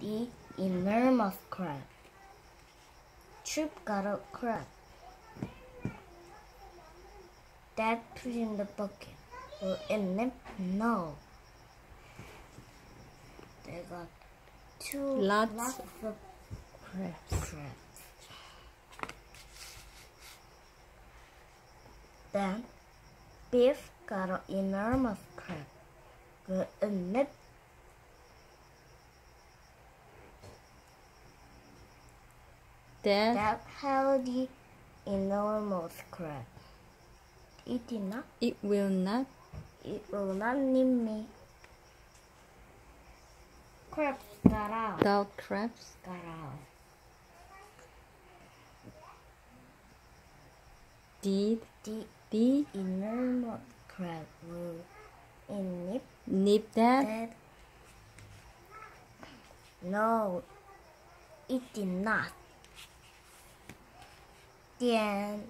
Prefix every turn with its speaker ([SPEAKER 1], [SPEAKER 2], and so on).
[SPEAKER 1] the enormous crab. Chip got a crab that put in the bucket. Will it nip? No. They got two
[SPEAKER 2] Lots.
[SPEAKER 1] lots of
[SPEAKER 2] Crabs.
[SPEAKER 1] crabs. Then Biff got an enormous crab. Will it nip?
[SPEAKER 2] That
[SPEAKER 1] That held the enormous crab. It did not.
[SPEAKER 2] it will not
[SPEAKER 1] It will not nip me. Crabs got out.
[SPEAKER 2] the crabs
[SPEAKER 1] Got out.
[SPEAKER 2] did
[SPEAKER 1] The
[SPEAKER 2] the
[SPEAKER 1] enormous crab will nip
[SPEAKER 2] nip that
[SPEAKER 1] that. No, it did not. The end.